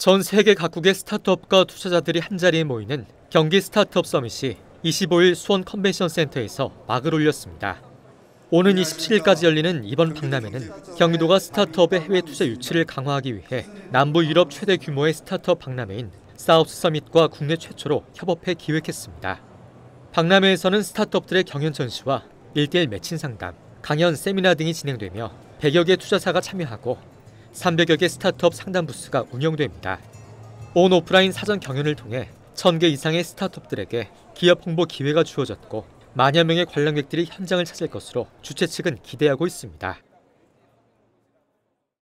전 세계 각국의 스타트업과 투자자들이 한자리에 모이는 경기 스타트업 서밋이 25일 수원 컨벤션 센터에서 막을 올렸습니다. 오는 27일까지 열리는 이번 박람회는 경기도가 스타트업의 해외 투자 유치를 강화하기 위해 남부 유럽 최대 규모의 스타트업 박람회인 사우스 서밋과 국내 최초로 협업해 기획했습니다. 박람회에서는 스타트업들의 경연 전시와 1대1 매칭 상담, 강연, 세미나 등이 진행되며 100여 개 투자사가 참여하고 300여 개 스타트업 상담 부스가 운영됩니다. 온 오프라인 사전 경연을 통해 1000개 이상의 스타트업들에게 기업 홍보 기회가 주어졌고 만여 명의 관람객들이 현장을 찾을 것으로 주최 측은 기대하고 있습니다.